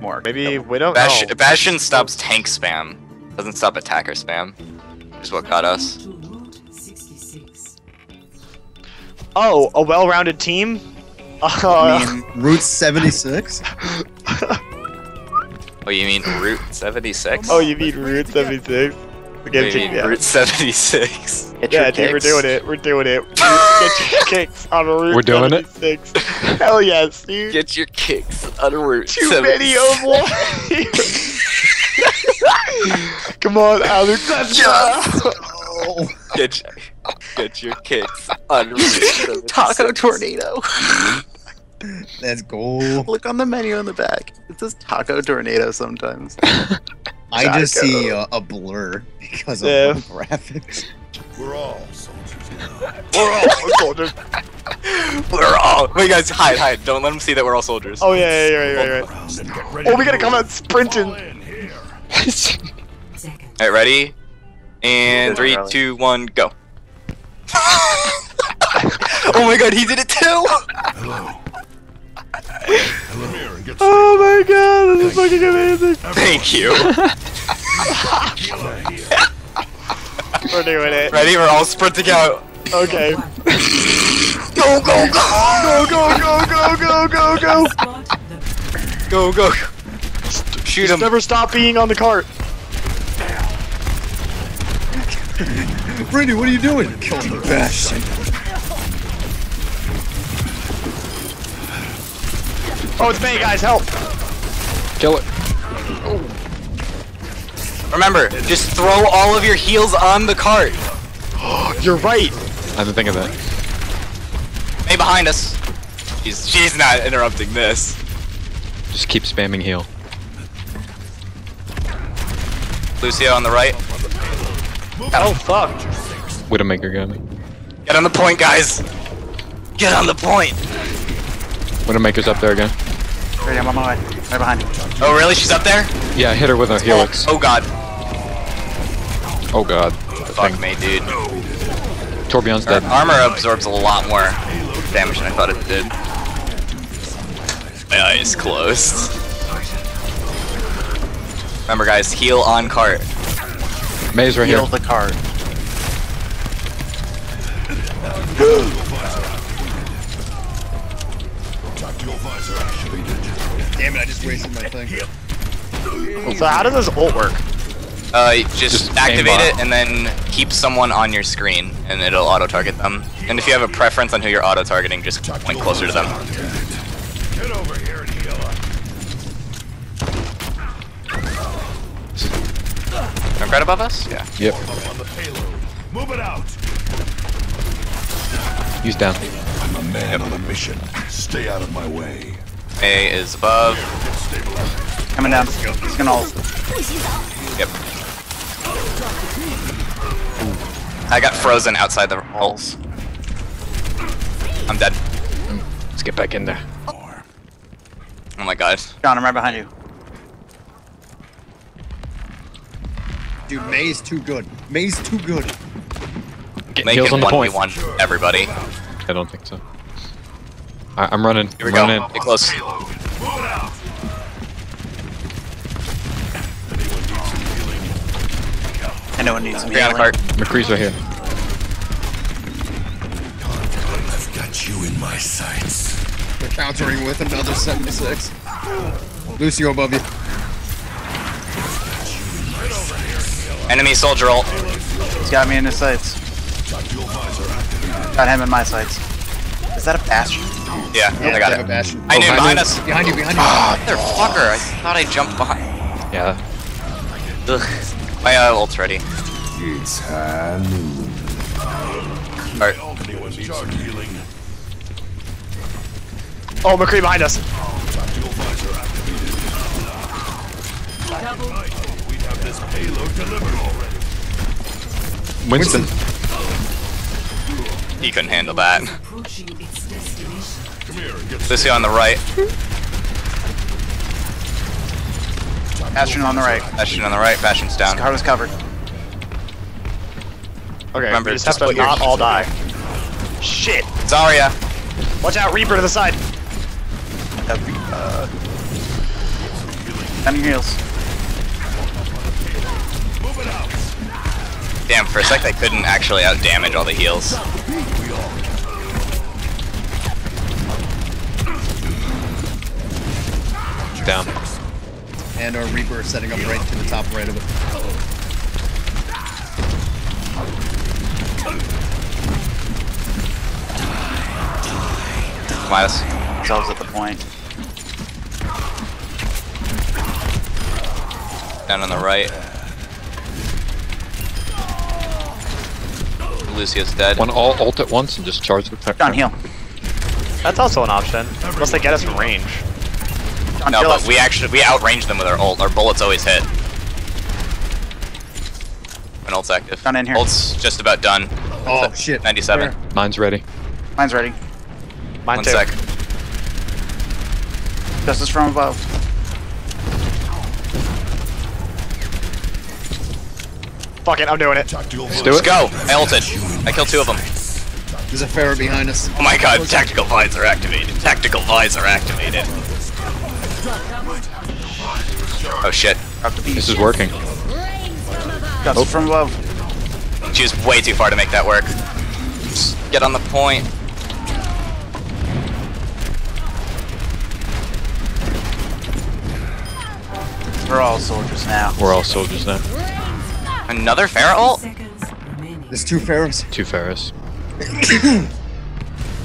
more. Maybe we don't Bash- know. Bastion stops tank spam. Doesn't stop attacker spam. Which is what got us. 66. Oh, a well-rounded team. Uh, I mean, Route 76? Oh, you mean Route 76? oh, you mean Route 76? We're you getting mean yeah. Route 76? get your Yeah, dude, we're kicks. doing it. We're doing it. Get your kicks on Route We're doing it? Hell yes, dude. Get your kicks on Route Too 76. many of one. Come on, Alex. Let's go. Get, your- get your kicks on Route 76. Taco tornado. let's go. Look on the menu on the back. It says taco tornado sometimes. I just Taco. see a, a blur because of Yeah. the graphics. We're all soldiers now. We're all soldiers. We're all. Wait, guys, hide, hide. Don't let them see that we're all soldiers. Oh, yeah, yeah, yeah, right, right, right. Round and get ready Oh, we gotta come out sprinting. Fall in here. Second. Alright, ready? And Good, three, Riley. two, one, go. oh my god, he did it too! Hello. Come here and get Oh my god, this is fucking amazing. Thank you. We're doing it. Ready? We're all sprinting out. Okay. Go, go, go! Go, go, go, go, go, go, go. Spot Go, go. Shoot him. Never stop being on the cart. Brandy, what are you doing? Killing the Bastion. Oh, it's me, guys, help. Kill it. Remember, just throw all of your heals on the cart. You're right. I didn't think of that. Mei behind us. She's, she's not interrupting this. Just keep spamming heal. Lucio on the right. Oh, fuck. Widowmaker got me. Get on the point, guys. Get on the point. Widowmaker's up there again. Ready, I'm on my way. Right behind you. Oh, really? She's up there? Yeah, hit her with a helix. Oh, god. Oh god. Fuck me, dude. Torbjorn's Her dead. armor absorbs a lot more damage than I thought it did. My eyes closed. Remember, guys, heal on cart. Mei's right Heal here. the card. Tactical visor activated. Damn it, I just wasted my thing. So how does this ult work? Uh, just, Just activate it and then keep someone on your screen, and it'll auto-target them. And if you have a preference on who you're auto-targeting, just point closer to them. Get over here and heal up. Am right above us? Yeah. Yep. Up on the payload. Move it out. He's down. I'm a man on a mission. Stay out of my way. A is above. Coming down. He's gonna ult. Yep. I got frozen outside the holes. I'm dead. Let's get back in there. Oh my god. John, I'm right behind you. Dude, Mei's too good. Mei's too good. Getting Make heals it on the point. 1v1 everybody. I don't think so. I I'm running. Here we I'm go. running in. Get close. Payload. Move it out. Anyone needs me. Three on the cart. McCree's right here. I've got you in my sights. We're countering with another 76. Lucio above you. Enemy soldier ult. He's got me in his sights. Tactical visor activated. Got him in my sights. Is that a bastion? Yeah, I got Have a. Bastion. I knew behind behind you. us. Behind you, behind you. Motherfucker, I thought I jumped behind. Yeah. Ugh. My uh, ult's ready. It's high noon. Alright. Anyone needs some healing? Oh, McCree behind us. Tactical visor activated. He couldn't handle that. approaching its destination. Come here Lucio on the right. Bastion on the right. Bastion on the right. Bastion's down. Card was covered. Okay, Remember, we just, just have to not all die. Shit! Zarya. Watch out, Reaper to the side. On your heels. Damn, for a sec they couldn't actually out damage all the heals. Down. And our Reaper setting up right to the top right of it. Miles. Themselves at the point. Down on the right. Lucio's dead. One all ult at once and just charge the pe- John, heal. That's also an option. Unless they get us from range. John, No, heal but us. we actually we outrange them with our ult. Our bullets always hit. When ult's active. Done in here. Ult's just about done. Oh shit. 97. Where? Mine's ready. Mine's ready. Mine One too. sec. Justice from above. Fuck it, I'm doing it. Tactical do Let's it. go! I ulted. I killed two of them. There's a Pharah behind us. Oh my god, tactical vines are activated. Tactical vines are activated. Oh shit. Drop the beast. This is working. Justice oh. from above. She was way too far to make that work. Just get on the point. We're all soldiers now. We're all soldiers now. Another Pharah ult? There's two Pharahs. Two Pharahs.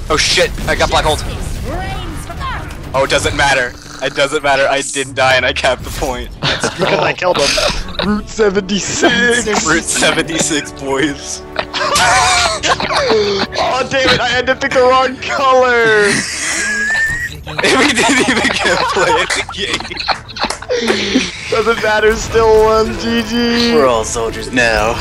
Oh shit, I got black ult. Oh, it doesn't matter. It doesn't matter. I didn't die and I capped the point. Because I killed him. Route 76! Route 76, boys. oh damn it, I had to pick the wrong color! we didn't even get to play the game. Doesn't matter, still won, GG! We're all soldiers now.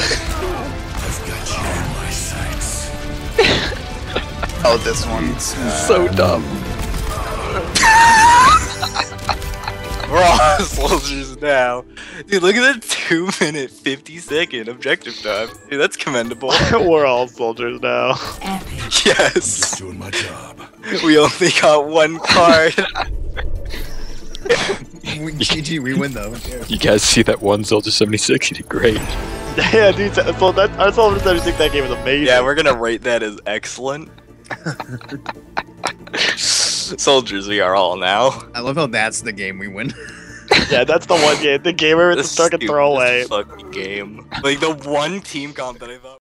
oh, this one. So um, dumb. We're all soldiers now. Dude, look at the 2 minute 50 second objective time. Dude, that's commendable. We're all soldiers now. Epic. yes. Doing my job. We only got one card. We, GG, we win though. You guys see that one Soldier 76? He did great. yeah, dude, so that, I told him 76 that game was amazing. yeah, we're gonna rate that as excellent. Soldiers, we are all now. I love how that's the game we win. Yeah, that's the one game. The game where it's a This stuck and stupid throwaway. fucking game. Like the one team comp that I thought.